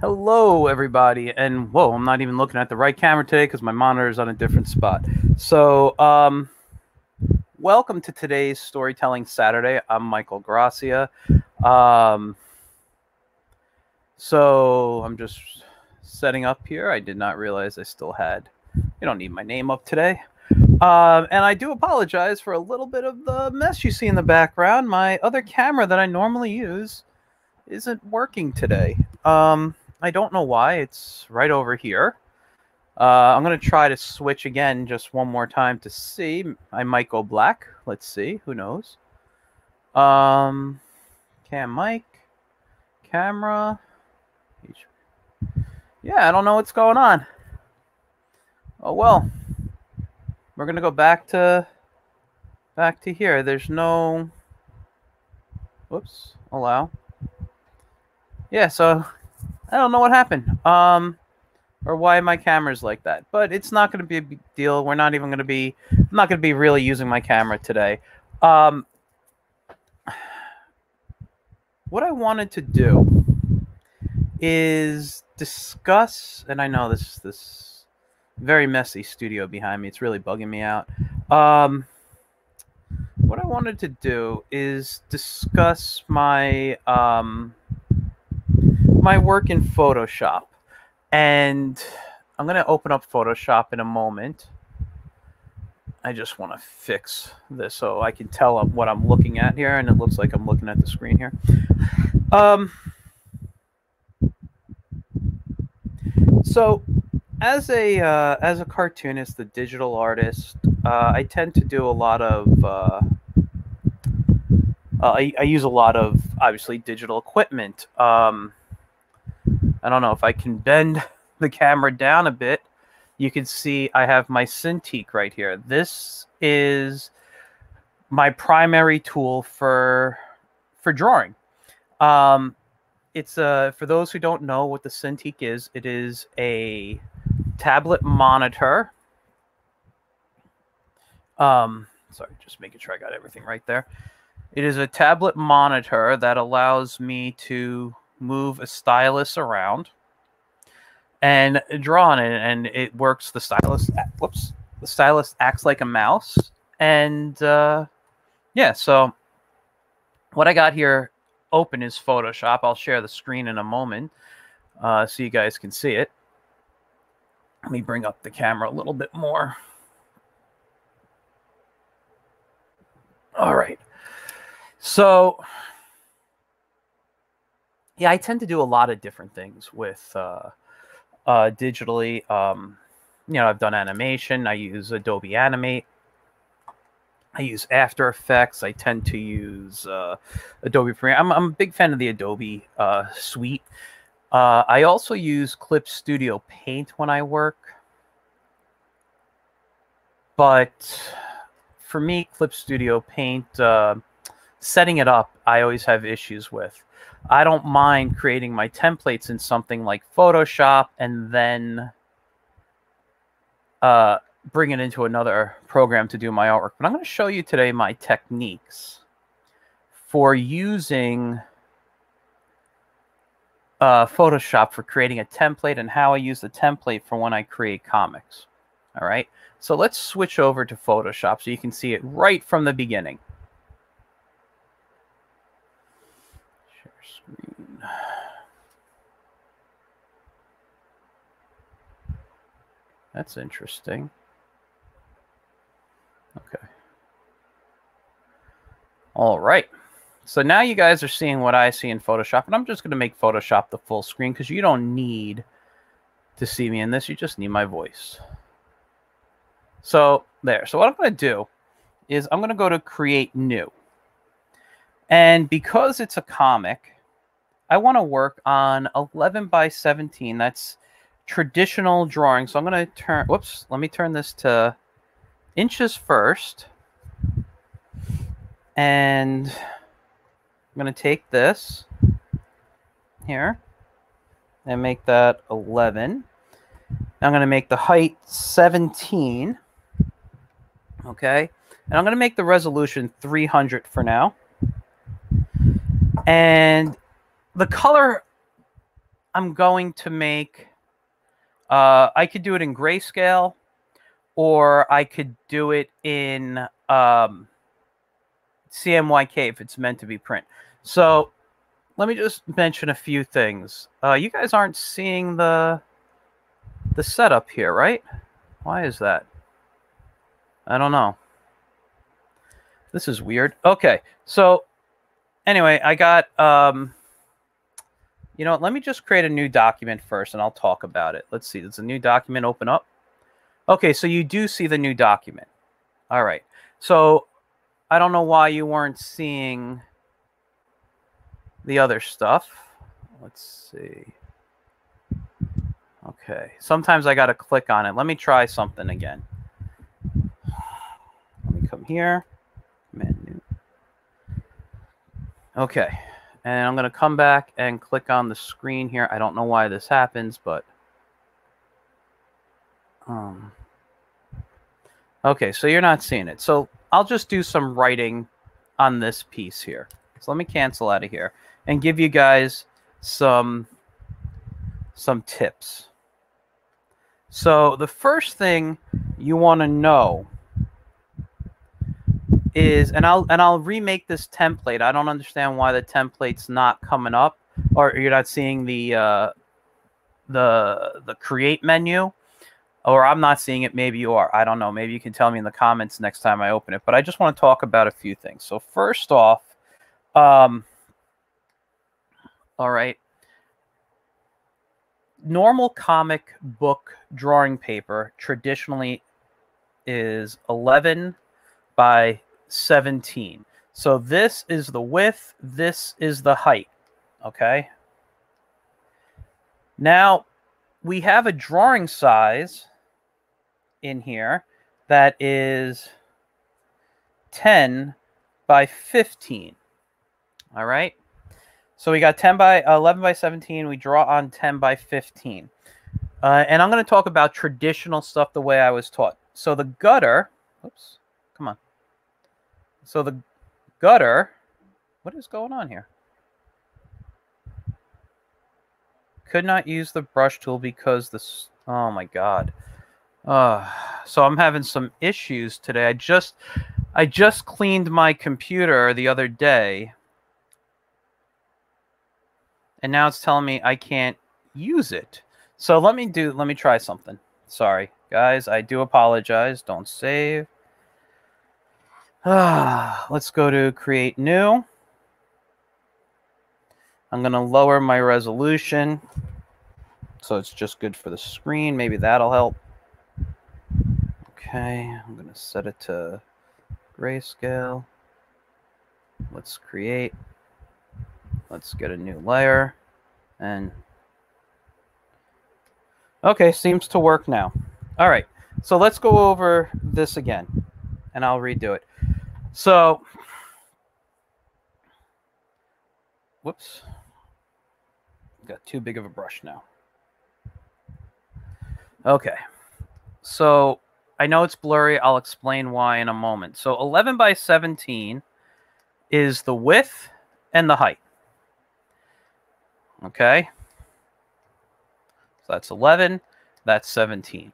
Hello, everybody, and whoa, I'm not even looking at the right camera today because my monitor is on a different spot. So, um, welcome to today's Storytelling Saturday. I'm Michael Grassia. Um, so I'm just setting up here. I did not realize I still had. You don't need my name up today. Um, and I do apologize for a little bit of the mess you see in the background. My other camera that I normally use isn't working today. Um, I don't know why. It's right over here. Uh, I'm going to try to switch again just one more time to see. I might go black. Let's see. Who knows? Um, cam mic, camera. Yeah, I don't know what's going on. Oh well. We're going to go back to back to here. There's no Whoops. Allow. Yeah, so I don't know what happened. Um, or why my camera's like that. But it's not going to be a big deal. We're not even going to be. I'm not going to be really using my camera today. Um, what I wanted to do is discuss, and I know this this very messy studio behind me. It's really bugging me out. Um, what I wanted to do is discuss my um, my work in Photoshop. And I'm going to open up Photoshop in a moment. I just want to fix this so I can tell what I'm looking at here, and it looks like I'm looking at the screen here. Um, so, as a uh, as a cartoonist, the digital artist, uh, I tend to do a lot of. Uh, uh I, I, use a lot of obviously digital equipment. Um, I don't know if I can bend the camera down a bit. You can see I have my Cintiq right here. This is my primary tool for for drawing. Um, it's a for those who don't know what the Cintiq is. It is a tablet monitor. Um, sorry, just making sure I got everything right there. It is a tablet monitor that allows me to move a stylus around and draw on it and it works. The stylus whoops the stylus acts like a mouse and uh, yeah so what i got here open is photoshop. I'll share the screen in a moment uh, so you guys can see it. Let me bring up the camera a little bit more. All right. So yeah, I tend to do a lot of different things with uh, uh, digitally. Um, you know, I've done animation. I use Adobe Animate. I use After Effects. I tend to use uh, Adobe Premiere. I'm, I'm a big fan of the Adobe uh, suite. Uh, I also use Clip Studio Paint when I work. But for me, Clip Studio Paint, uh, setting it up, I always have issues with. I don't mind creating my templates in something like Photoshop and then uh, bring it into another program to do my artwork. But I'm going to show you today my techniques for using uh, Photoshop for creating a template and how I use the template for when I create comics. All right. So let's switch over to Photoshop so you can see it right from the beginning. Screen. That's interesting. Okay. All right. So now you guys are seeing what I see in Photoshop, and I'm just going to make Photoshop the full screen because you don't need to see me in this. You just need my voice. So there. So what I'm going to do is I'm going to go to Create New. And because it's a comic, I want to work on 11 by 17. That's traditional drawing. So I'm going to turn, whoops, let me turn this to inches first. And I'm going to take this here and make that 11. I'm going to make the height 17. Okay. And I'm going to make the resolution 300 for now. And the color I'm going to make, uh, I could do it in grayscale or I could do it in um, CMYK if it's meant to be print. So let me just mention a few things. Uh, you guys aren't seeing the the setup here, right? Why is that? I don't know. This is weird. Okay, so anyway, I got um, you know what? Let me just create a new document first, and I'll talk about it. Let's see. Does a new document open up? Okay, so you do see the new document. All right. So I don't know why you weren't seeing the other stuff. Let's see. Okay. Sometimes I got to click on it. Let me try something again. Let me come here. Menu. Okay. And I'm going to come back and click on the screen here. I don't know why this happens, but um Okay, so you're not seeing it. So I'll just do some writing on this piece here. So let me cancel out of here and give you guys some some tips. So the first thing you want to know is and I'll and I'll remake this template. I don't understand why the template's not coming up or you're not seeing the uh the the create menu or I'm not seeing it. Maybe you are. I don't know. Maybe you can tell me in the comments next time I open it. But I just want to talk about a few things. So first off, um, all right, normal comic book drawing paper traditionally is 11 by 17. So this is the width. This is the height. Okay. Now we have a drawing size in here that is 10 by 15. All right. So we got 10 by uh, 11 by 17. We draw on 10 by 15. Uh, and I'm going to talk about traditional stuff the way I was taught. So the gutter, oops, come on. So the gutter, what is going on here? Could not use the brush tool because this, oh my God. Uh, so I'm having some issues today. I just I just cleaned my computer the other day. And now it's telling me I can't use it. So let me do let me try something. Sorry, guys. I do apologize. Don't save. Ah, let's go to create new. I'm going to lower my resolution so it's just good for the screen. Maybe that'll help. Okay, I'm going to set it to grayscale. Let's create. Let's get a new layer. And okay, seems to work now. All right, so let's go over this again, and I'll redo it. So, whoops, got too big of a brush now. Okay, so I know it's blurry. I'll explain why in a moment. So 11 by 17 is the width and the height. Okay. So that's 11. That's 17.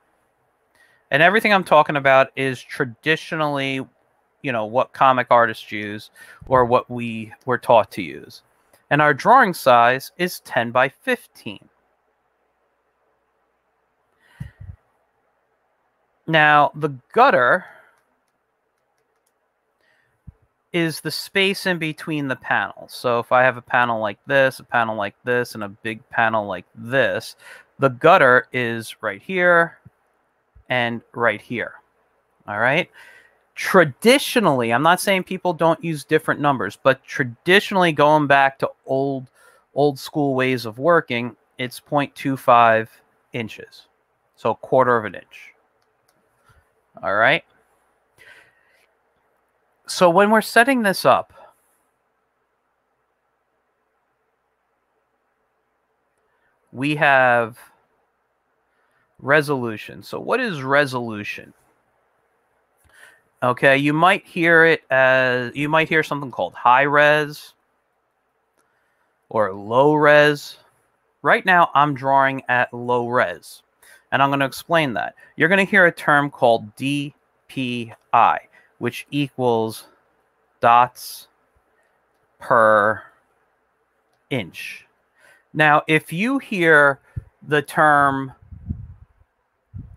And everything I'm talking about is traditionally, you know, what comic artists use or what we were taught to use. And our drawing size is 10 by 15. Now, the gutter is the space in between the panels. So if I have a panel like this, a panel like this, and a big panel like this, the gutter is right here and right here. All right. Traditionally, I'm not saying people don't use different numbers, but traditionally going back to old old school ways of working, it's 0.25 inches. So a quarter of an inch. All right. So when we're setting this up, we have resolution. So what is resolution? Okay, you might hear it as you might hear something called high res or low res right now I'm drawing at low res. And I'm going to explain that. You're going to hear a term called DPI, which equals dots per inch. Now, if you hear the term,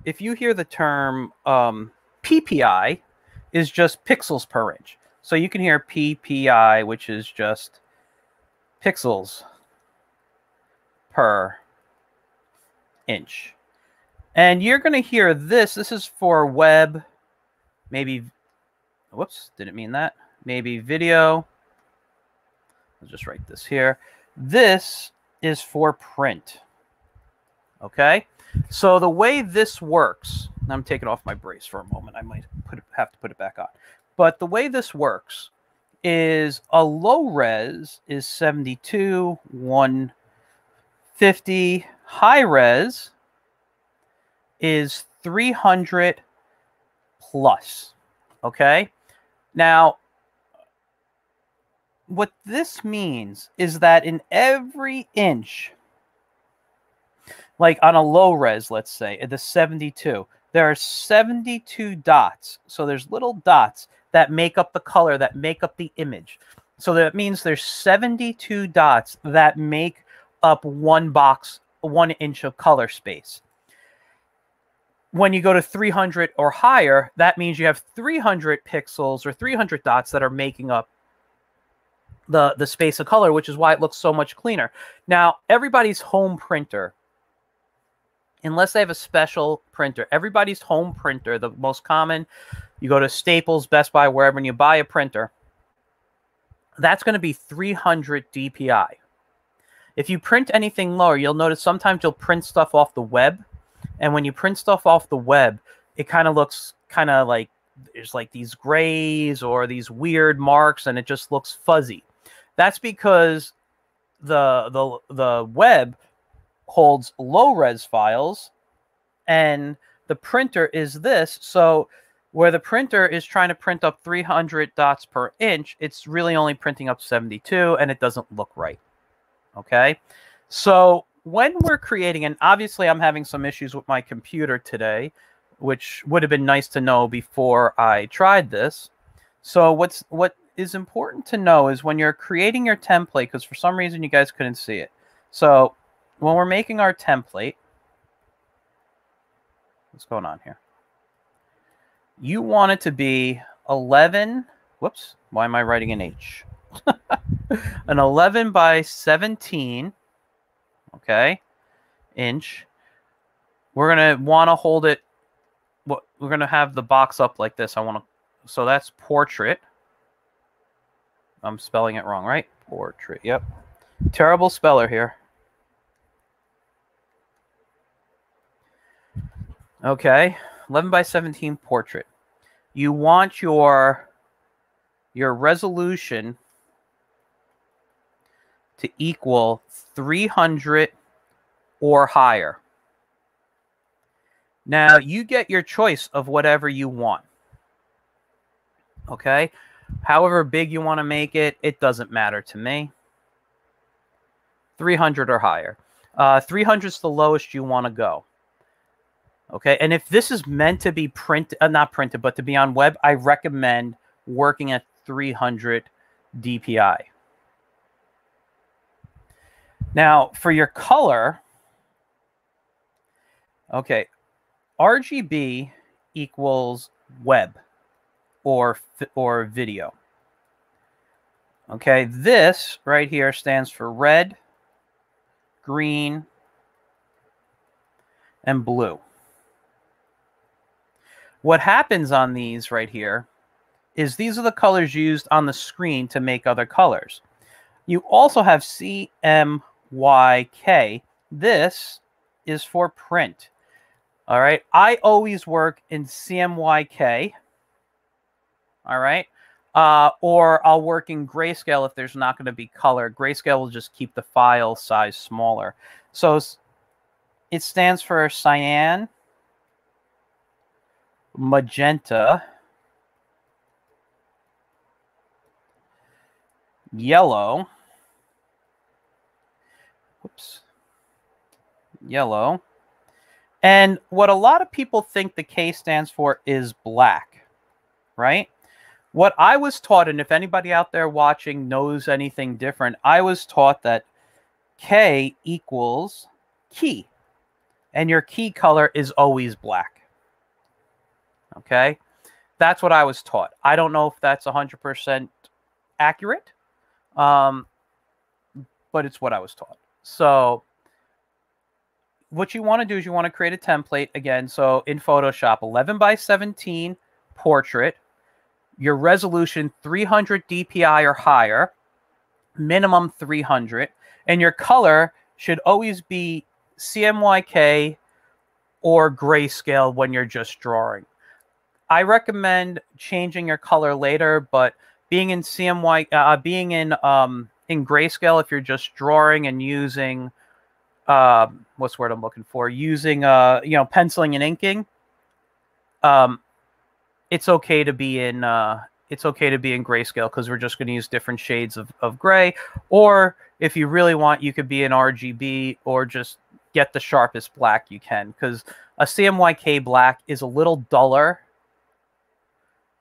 if you hear the term um, PPI, is just pixels per inch. So you can hear PPI, which is just pixels per inch. And you're going to hear this. This is for web, maybe, whoops, didn't mean that. Maybe video. I'll just write this here. This is for print. Okay? So the way this works, I'm taking off my brace for a moment. I might put it, have to put it back on. But the way this works is a low res is 72, 150. High res is 300 plus. Okay? Now, what this means is that in every inch, like on a low res, let's say, the 72, there are 72 dots. So there's little dots that make up the color, that make up the image. So that means there's 72 dots that make up one box, one inch of color space when you go to 300 or higher, that means you have 300 pixels or 300 dots that are making up the, the space of color, which is why it looks so much cleaner. Now, everybody's home printer, unless they have a special printer, everybody's home printer, the most common, you go to Staples, Best Buy, wherever, and you buy a printer, that's going to be 300 DPI. If you print anything lower, you'll notice sometimes you'll print stuff off the web and when you print stuff off the web, it kind of looks kind of like there's like these grays or these weird marks and it just looks fuzzy. That's because the the the web holds low res files and the printer is this. So where the printer is trying to print up 300 dots per inch, it's really only printing up 72 and it doesn't look right. Okay. So when we're creating, and obviously I'm having some issues with my computer today, which would have been nice to know before I tried this. So what's what is important to know is when you're creating your template, because for some reason you guys couldn't see it. So when we're making our template, what's going on here? You want it to be 11, whoops, why am I writing an H? an 11 by 17 okay, inch. We're going to want to hold it, we're going to have the box up like this. I want to, so that's portrait. I'm spelling it wrong, right? Portrait, yep. Terrible speller here. Okay, 11 by 17 portrait. You want your your resolution to equal 300 or higher. Now, you get your choice of whatever you want. Okay? However big you want to make it, it doesn't matter to me. 300 or higher. Uh, 300 is the lowest you want to go. Okay, and if this is meant to be printed, uh, not printed, but to be on web, I recommend working at 300 DPI. Now, for your color, okay, RGB equals web or or video. Okay, this right here stands for red, green, and blue. What happens on these right here is these are the colors used on the screen to make other colors. You also have CMYK. This is for print. All right. I always work in CMYK. All right. Uh, or I'll work in grayscale if there's not going to be color. Grayscale will just keep the file size smaller. So it stands for cyan, magenta, yellow, Whoops. yellow. And what a lot of people think the K stands for is black, right? What I was taught, and if anybody out there watching knows anything different, I was taught that K equals key, and your key color is always black. Okay? That's what I was taught. I don't know if that's 100% accurate, um, but it's what I was taught. So, what you want to do is you want to create a template again. So, in Photoshop, 11 by 17 portrait, your resolution 300 dpi or higher, minimum 300, and your color should always be CMYK or grayscale when you're just drawing. I recommend changing your color later, but being in CMY, uh, being in um, in grayscale, if you're just drawing and using, uh, what's the word I'm looking for? Using, uh, you know, penciling and inking. Um, it's okay to be in, uh, it's okay to be in grayscale because we're just going to use different shades of, of gray. Or if you really want, you could be in RGB or just get the sharpest black you can because a CMYK black is a little duller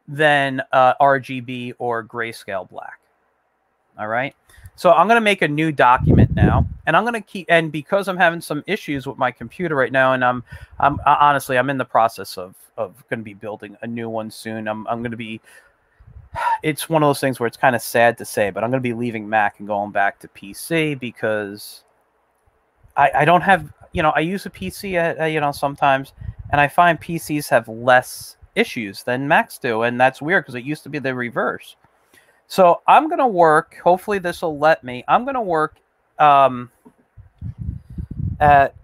than uh, RGB or grayscale black. All right. So I'm going to make a new document now, and I'm going to keep. And because I'm having some issues with my computer right now, and I'm, I'm honestly, I'm in the process of of going to be building a new one soon. I'm I'm going to be. It's one of those things where it's kind of sad to say, but I'm going to be leaving Mac and going back to PC because I I don't have you know I use a PC uh, uh, you know sometimes, and I find PCs have less issues than Macs do, and that's weird because it used to be the reverse. So I'm gonna work. Hopefully, this will let me. I'm gonna work um, at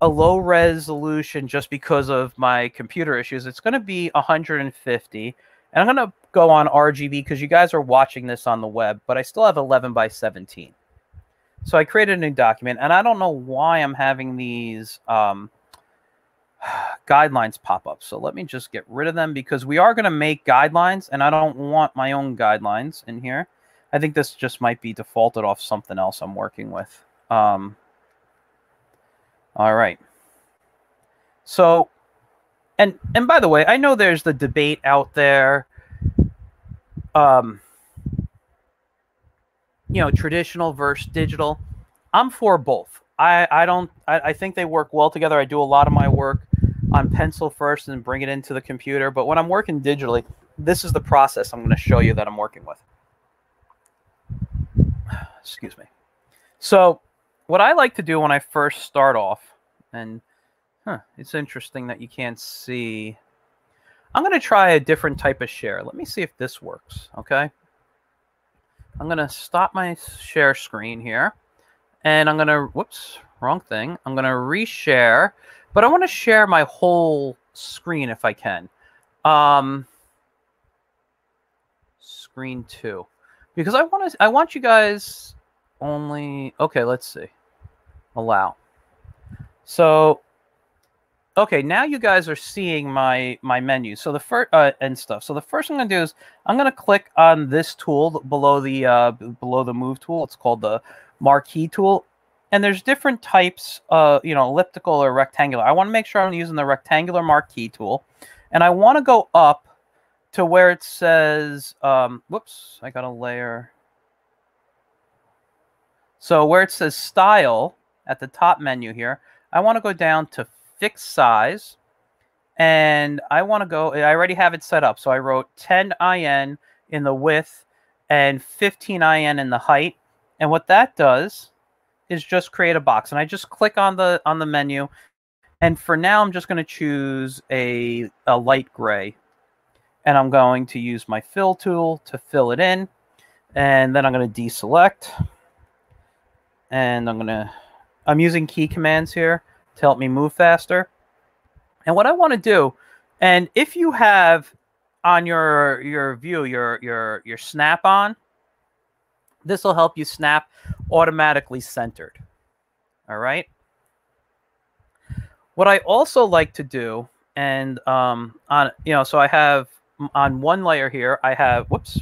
a low resolution just because of my computer issues. It's gonna be 150, and I'm gonna go on RGB because you guys are watching this on the web, but I still have 11 by 17. So I created a new document, and I don't know why I'm having these. Um, guidelines pop up. So let me just get rid of them because we are going to make guidelines and I don't want my own guidelines in here. I think this just might be defaulted off something else I'm working with. Um, all right. So, and and by the way, I know there's the debate out there. Um, you know, traditional versus digital. I'm for both. I I don't. I, I think they work well together. I do a lot of my work on pencil first and bring it into the computer. But when I'm working digitally, this is the process I'm going to show you that I'm working with. Excuse me. So what I like to do when I first start off, and huh, it's interesting that you can't see. I'm going to try a different type of share. Let me see if this works, okay? I'm going to stop my share screen here. And I'm going to, whoops, wrong thing. I'm going to reshare but I want to share my whole screen if I can. Um, screen two, because I want to. I want you guys only. Okay, let's see. Allow. So, okay, now you guys are seeing my my menu. So the first uh, and stuff. So the first thing I'm gonna do is I'm gonna click on this tool below the uh, below the move tool. It's called the marquee tool, and there's different types, uh, you know, elliptical or rectangular. I want to make sure I'm using the rectangular marquee tool, and I want to go up to where it says, um, whoops, I got a layer. So where it says style at the top menu here, I want to go down to fixed size, and I want to go, I already have it set up. So I wrote 10 IN in the width and 15 IN in the height. And what that does is just create a box. And I just click on the on the menu. And for now I'm just going to choose a, a light gray. And I'm going to use my fill tool to fill it in. And then I'm going to deselect. And I'm going to I'm using key commands here to help me move faster. And what I want to do and if you have on your your view your your your snap on this will help you snap automatically centered. All right. What I also like to do, and um, on you know, so I have on one layer here, I have whoops,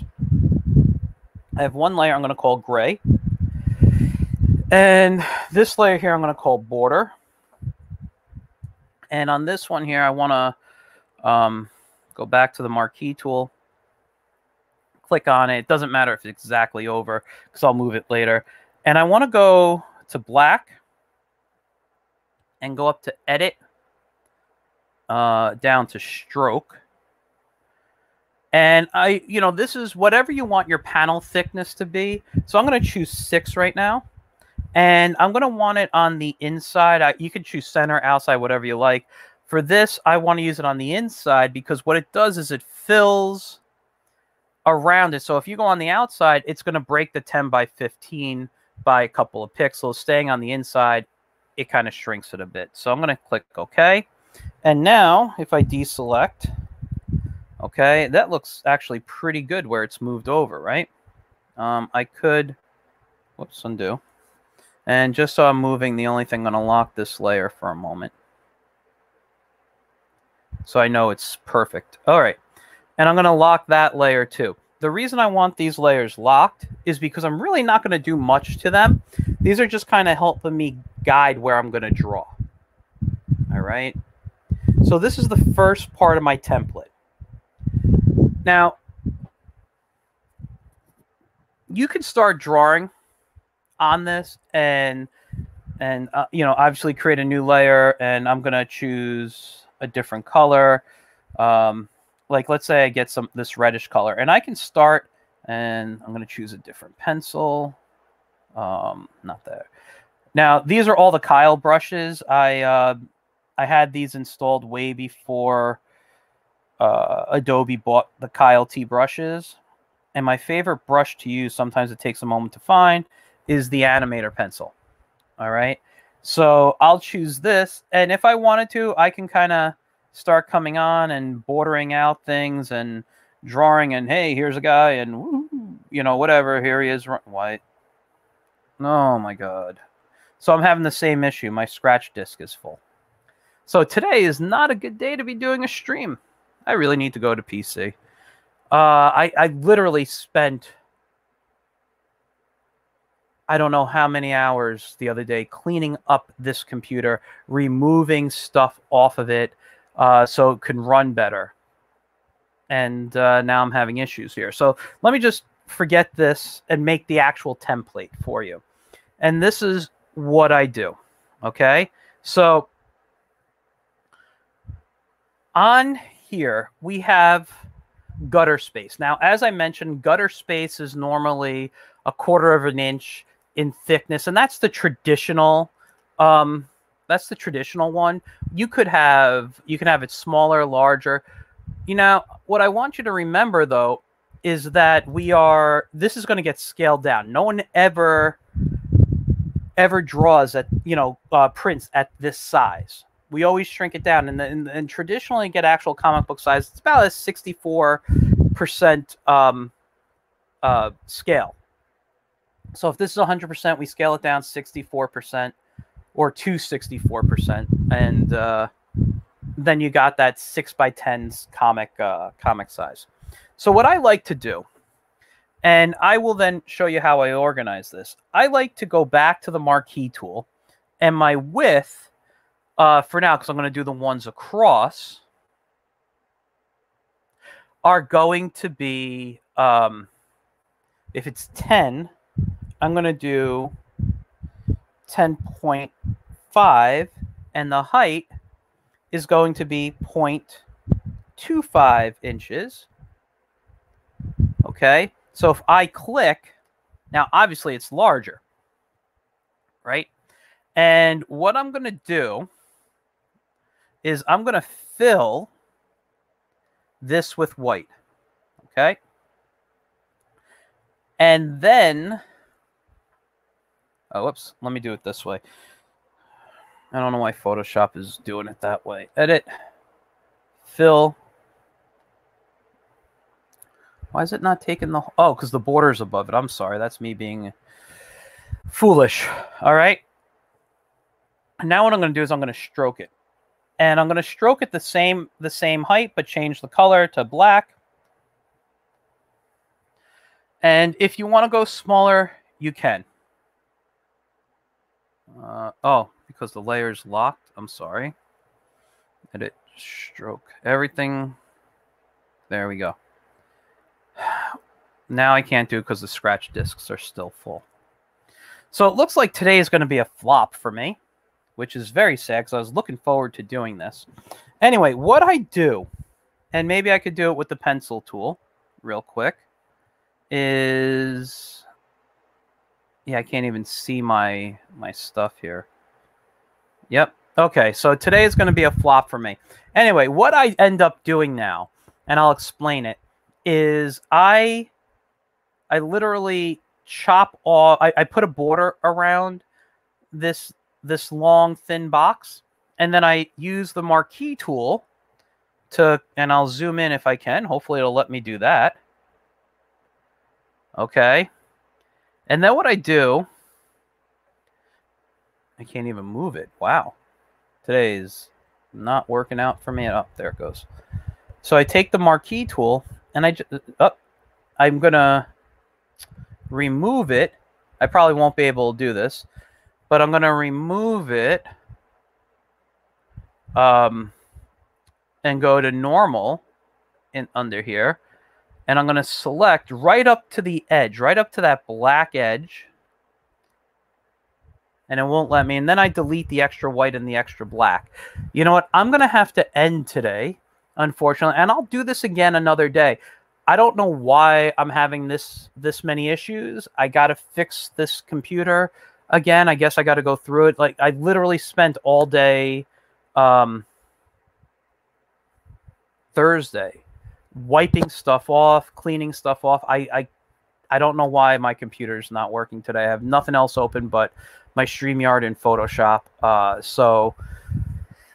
I have one layer I'm going to call gray, and this layer here I'm going to call border, And on this one here, I want to um, go back to the marquee tool, click on it. It doesn't matter if it's exactly over because I'll move it later. And I want to go to black and go up to edit uh, down to stroke. And I, you know, this is whatever you want your panel thickness to be. So I'm going to choose six right now. And I'm going to want it on the inside. I, you can choose center, outside, whatever you like. For this, I want to use it on the inside because what it does is it fills around it. So if you go on the outside, it's going to break the 10 by 15 by a couple of pixels. Staying on the inside, it kind of shrinks it a bit. So I'm going to click OK. And now if I deselect, okay, that looks actually pretty good where it's moved over, right? Um, I could, whoops, undo. And just so I'm moving, the only thing I'm going to lock this layer for a moment. So I know it's perfect. All right. And I'm going to lock that layer too. The reason I want these layers locked is because I'm really not going to do much to them. These are just kind of helping me guide where I'm going to draw. All right. So this is the first part of my template. Now, you can start drawing on this and and uh, you know obviously create a new layer and I'm gonna choose a different color um, like let's say I get some this reddish color and I can start and I'm gonna choose a different pencil um, not there now these are all the Kyle brushes I uh, I had these installed way before uh, Adobe bought the Kyle T brushes and my favorite brush to use sometimes it takes a moment to find is the animator pencil. All right. So I'll choose this. And if I wanted to, I can kind of start coming on and bordering out things and drawing and hey, here's a guy and you know, whatever. Here he is. White. Oh my God. So I'm having the same issue. My scratch disk is full. So today is not a good day to be doing a stream. I really need to go to PC. Uh, I, I literally spent I don't know how many hours the other day cleaning up this computer, removing stuff off of it uh, so it can run better. And uh, now I'm having issues here. So let me just forget this and make the actual template for you. And this is what I do. Okay. So on here, we have gutter space. Now, as I mentioned, gutter space is normally a quarter of an inch in thickness, and that's the traditional. Um, that's the traditional one. You could have you can have it smaller, larger. You know what I want you to remember though is that we are. This is going to get scaled down. No one ever ever draws at you know uh, prints at this size. We always shrink it down, and, and, and traditionally get actual comic book size. It's about a sixty-four percent um, uh, scale. So if this is 100%, we scale it down 64% or to 64%. And uh, then you got that 6 by 10s comic, uh, comic size. So what I like to do, and I will then show you how I organize this. I like to go back to the marquee tool and my width uh, for now, because I'm going to do the ones across, are going to be, um, if it's 10, I'm going to do 10.5 and the height is going to be 0.25 inches. Okay, so if I click, now obviously it's larger, right? And what I'm going to do is I'm going to fill this with white, okay? And then Oh, whoops. Let me do it this way. I don't know why Photoshop is doing it that way. Edit. Fill. Why is it not taking the... Oh, because the border is above it. I'm sorry. That's me being foolish. All right. Now what I'm going to do is I'm going to stroke it. And I'm going to stroke it the same the same height, but change the color to black. And if you want to go smaller, you can. Uh, oh, because the layer's locked. I'm sorry. Edit, stroke, everything. There we go. Now I can't do it because the scratch discs are still full. So it looks like today is going to be a flop for me, which is very sad because I was looking forward to doing this. Anyway, what I do, and maybe I could do it with the pencil tool real quick, is yeah, I can't even see my my stuff here. Yep. Okay, so today is going to be a flop for me. Anyway, what I end up doing now, and I'll explain it, is I I literally chop all I, I put a border around this this long thin box and then I use the marquee tool to and I'll zoom in if I can. Hopefully it'll let me do that. Okay. And then what I do I can't even move it. Wow. Today's not working out for me. Oh, there it goes. So I take the marquee tool and I just, oh, I'm going to remove it. I probably won't be able to do this, but I'm going to remove it um, and go to normal in under here. And I'm going to select right up to the edge, right up to that black edge. And it won't let me. And then I delete the extra white and the extra black. You know what? I'm going to have to end today, unfortunately. And I'll do this again another day. I don't know why I'm having this this many issues. I got to fix this computer again. I guess I got to go through it. Like I literally spent all day um, Thursday wiping stuff off, cleaning stuff off. I, I I don't know why my computer's not working today. I have nothing else open but my StreamYard and Photoshop. Uh, so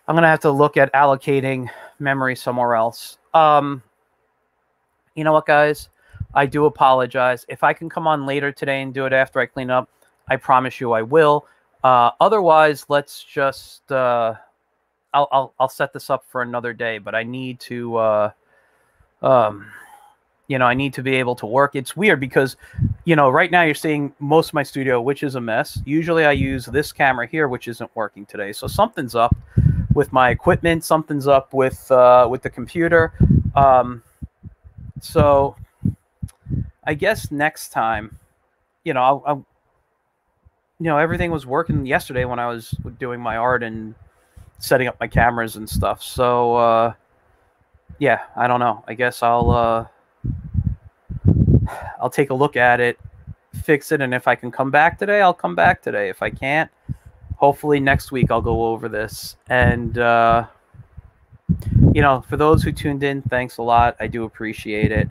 I'm gonna have to look at allocating memory somewhere else. Um, you know what, guys? I do apologize. If I can come on later today and do it after I clean up, I promise you I will. Uh, otherwise, let's just uh, I'll, I'll I'll set this up for another day. But I need to, uh, um, you know, I need to be able to work. It's weird because, you know, right now you're seeing most of my studio, which is a mess. Usually, I use this camera here, which isn't working today. So something's up with my equipment. Something's up with uh, with the computer. Um, so I guess next time, you know, I'll, I'll, you know, everything was working yesterday when I was doing my art and setting up my cameras and stuff. So, uh, yeah, I don't know. I guess I'll, uh, I'll take a look at it, fix it, and if I can come back today, I'll come back today. If I can't, hopefully next week I'll go over this and, uh, you know, for those who tuned in, thanks a lot. I do appreciate it.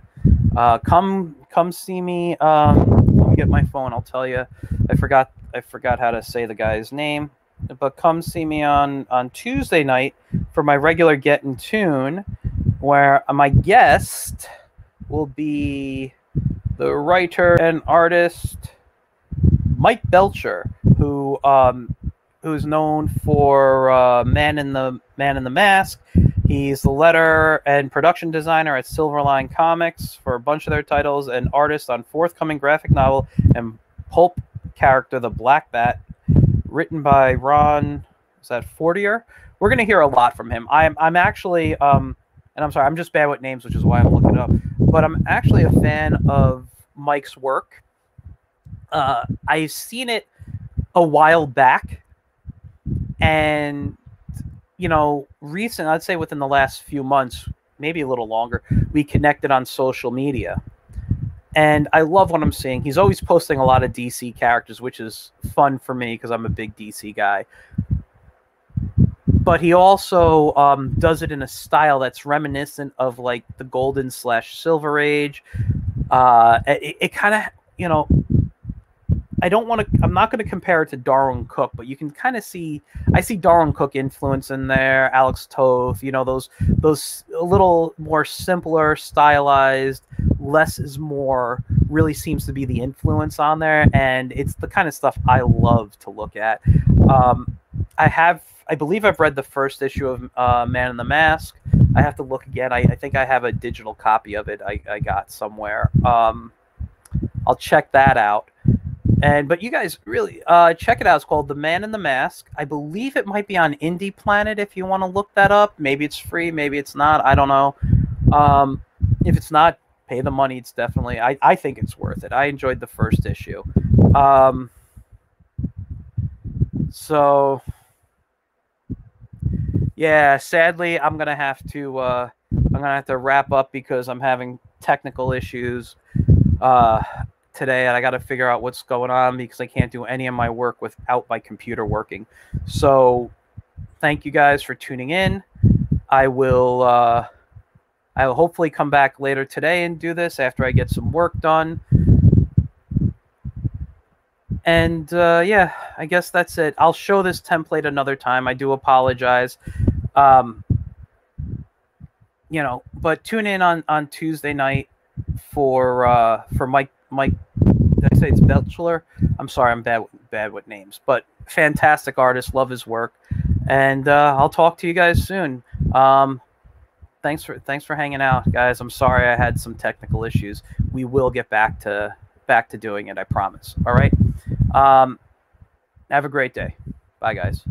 Uh, come, come see me. Um, get my phone. I'll tell you. I forgot. I forgot how to say the guy's name. But come see me on on Tuesday night for my regular Get in Toon, where my guest will be the writer and artist Mike Belcher, who um, who's known for uh, Man in the Man in the Mask He's the letter and production designer at Silverline Comics for a bunch of their titles and artist on forthcoming graphic novel and pulp character The Black Bat, written by Ron. Is that Fortier? We're gonna hear a lot from him. I'm I'm actually um, and I'm sorry, I'm just bad with names, which is why I'm looking up. But I'm actually a fan of Mike's work. Uh, I've seen it a while back, and you know, recent, I'd say within the last few months, maybe a little longer, we connected on social media. And I love what I'm seeing. He's always posting a lot of DC characters, which is fun for me because I'm a big DC guy. But he also um, does it in a style that's reminiscent of like the Golden slash Silver Age. Uh, it, it kind of, you know, I don't want to. I'm not going to compare it to Darwyn Cooke but you can kind of see. I see Darwyn Cooke influence in there. Alex Toth, you know those those a little more simpler, stylized, less is more. Really seems to be the influence on there, and it's the kind of stuff I love to look at. Um, I have, I believe, I've read the first issue of uh, Man in the Mask. I have to look again. I, I think I have a digital copy of it. I, I got somewhere. Um, I'll check that out And but you guys really uh, check it out. It's called The Man in the Mask. I believe it might be on IndyPlanet if you want to look that up. Maybe it's free, maybe it's not. I don't know. Um, if it's not, pay the money. It's definitely. I I think it's worth it. I enjoyed the first issue. Um, so yeah, sadly, I'm gonna have to. Uh, I'm gonna have to wrap up because I'm having technical issues. Uh, today and I got to figure out what's going on because I can't do any of my work without my computer working. So thank you guys for tuning in. I will uh, I will hopefully come back later today and do this after I get some work done. And uh, yeah, I guess that's it. I'll show this template another time. I do apologize. Um, you know, but tune in on on Tuesday night for uh, for Mike Mike. Did I say it's Belchler? I'm sorry, I'm bad bad with names, but fantastic artist. Love his work, and uh, I'll talk to you guys soon. Um, thanks for thanks for hanging out, guys. I'm sorry I had some technical issues. We will get back to back to doing it. I promise. All right. Um, have a great day. Bye, guys.